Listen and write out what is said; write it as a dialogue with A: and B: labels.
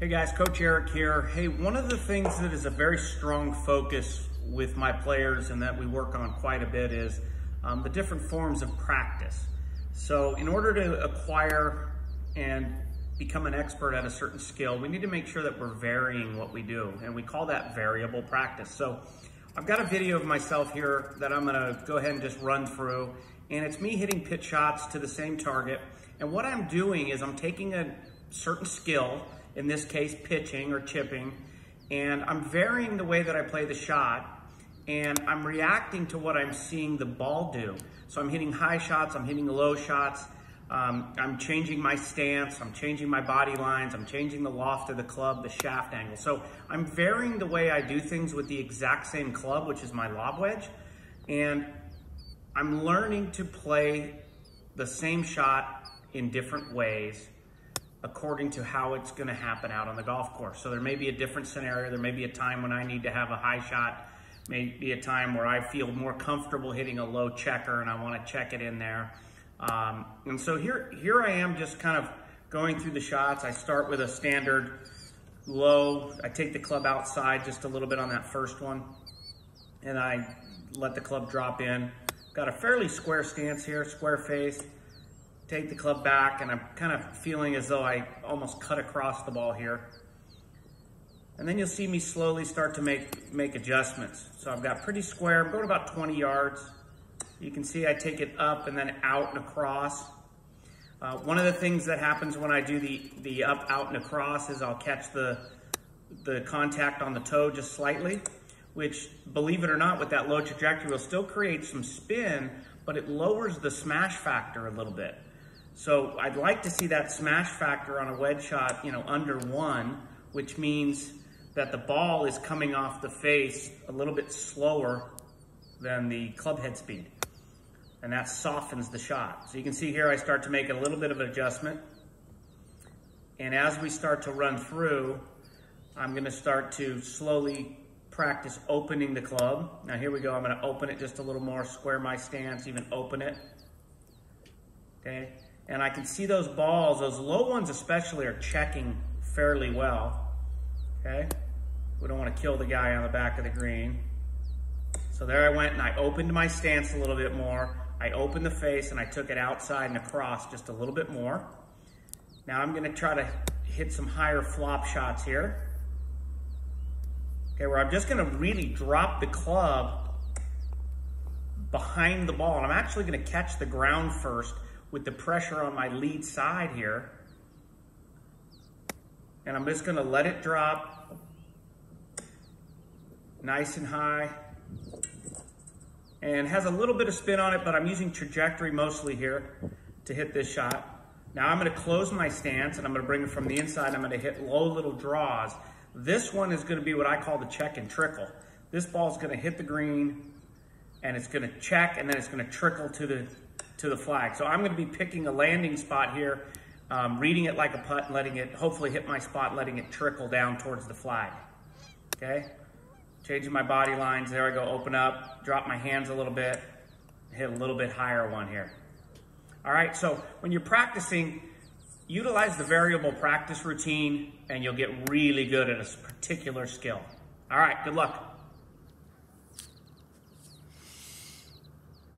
A: Hey guys, Coach Erik here. Hey, one of the things that is a very strong focus with my players and that we work on quite a bit is um, the different forms of practice. So in order to acquire and become an expert at a certain skill, we need to make sure that we're varying what we do. And we call that variable practice. So I've got a video of myself here that I'm gonna go ahead and just run through. And it's me hitting pitch shots to the same target. And what I'm doing is I'm taking a certain skill, in this case, pitching or chipping, and I'm varying the way that I play the shot and I'm reacting to what I'm seeing the ball do. So I'm hitting high shots, I'm hitting low shots, um, I'm changing my stance, I'm changing my body lines, I'm changing the loft of the club, the shaft angle. So I'm varying the way I do things with the exact same club, which is my lob wedge, and I'm learning to play the same shot in different ways according to how it's gonna happen out on the golf course. So there may be a different scenario, there may be a time when I need to have a high shot, may be a time where I feel more comfortable hitting a low checker and I wanna check it in there. Um, and so here, here I am just kind of going through the shots. I start with a standard low. I take the club outside just a little bit on that first one and I let the club drop in. Got a fairly square stance here, square face. Take the club back and I'm kind of feeling as though I almost cut across the ball here. And then you'll see me slowly start to make, make adjustments. So I've got pretty square, I'm going about 20 yards. You can see I take it up and then out and across. Uh, one of the things that happens when I do the, the up, out, and across is I'll catch the, the contact on the toe just slightly, which, believe it or not, with that low trajectory will still create some spin, but it lowers the smash factor a little bit. So I'd like to see that smash factor on a wedge shot, you know, under one, which means that the ball is coming off the face a little bit slower than the club head speed and that softens the shot. So you can see here I start to make a little bit of an adjustment. And as we start to run through, I'm gonna start to slowly practice opening the club. Now here we go, I'm gonna open it just a little more, square my stance, even open it. Okay, and I can see those balls, those low ones especially are checking fairly well. Okay, we don't wanna kill the guy on the back of the green. So there I went and I opened my stance a little bit more. I opened the face and I took it outside and across just a little bit more. Now I'm gonna try to hit some higher flop shots here. Okay, where I'm just gonna really drop the club behind the ball. And I'm actually gonna catch the ground first with the pressure on my lead side here. And I'm just gonna let it drop nice and high and has a little bit of spin on it, but I'm using trajectory mostly here to hit this shot. Now I'm gonna close my stance and I'm gonna bring it from the inside. I'm gonna hit low little draws. This one is gonna be what I call the check and trickle. This ball is gonna hit the green and it's gonna check and then it's gonna trickle to the, to the flag. So I'm gonna be picking a landing spot here, um, reading it like a putt and letting it hopefully hit my spot, letting it trickle down towards the flag, okay? Changing my body lines. There I go, open up, drop my hands a little bit, hit a little bit higher one here. All right, so when you're practicing, utilize the variable practice routine and you'll get really good at a particular skill. All right, good luck.